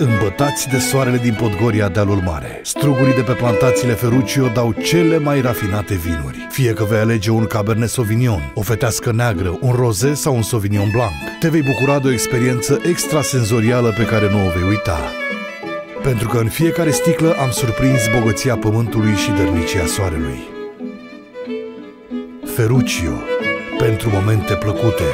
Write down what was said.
îmbătați de soarele din Podgoria dealul mare. Strugurii de pe plantațiile Ferruccio dau cele mai rafinate vinuri. Fie că vei alege un Cabernet Sauvignon, o fetească neagră, un rosé sau un Sauvignon Blanc, te vei bucura de o experiență extrasenzorială pe care nu o vei uita. Pentru că în fiecare sticlă am surprins bogăția pământului și dărnicia soarelui. Ferruccio, pentru momente plăcute,